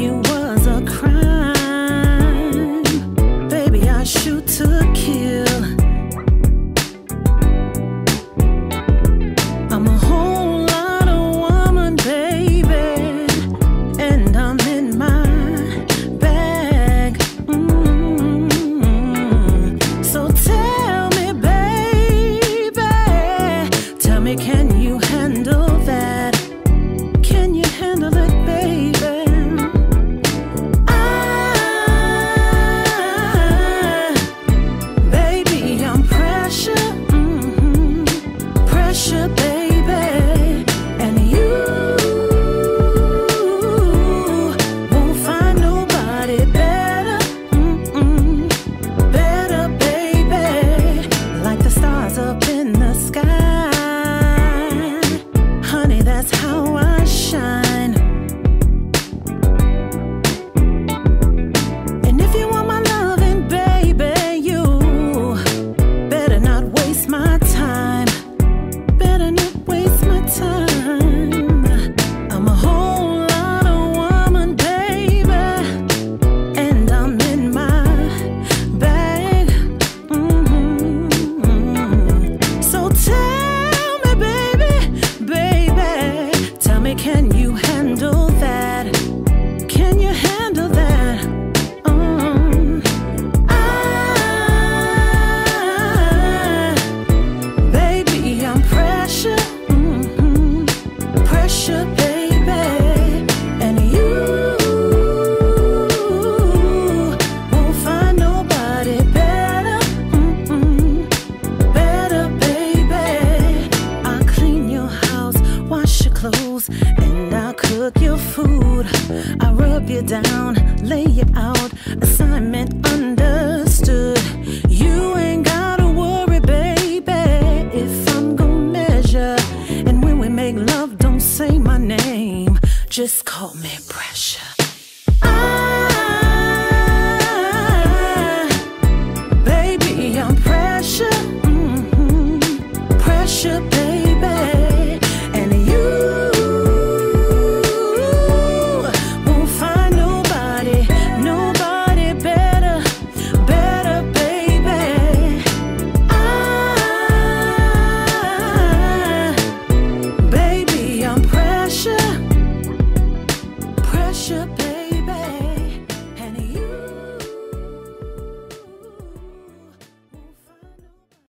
you were. Should be. Cook your food. I rub you down, lay you out. Assignment understood. You ain't gotta worry, baby, if I'm gonna measure. And when we make love, don't say my name. Just call me pressure.